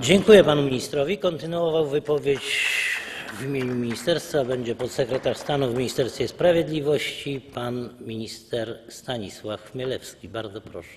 Dziękuję panu ministrowi. Kontynuował wypowiedź w imieniu ministerstwa będzie podsekretarz stanu w Ministerstwie Sprawiedliwości pan minister Stanisław Chmielewski. Bardzo proszę.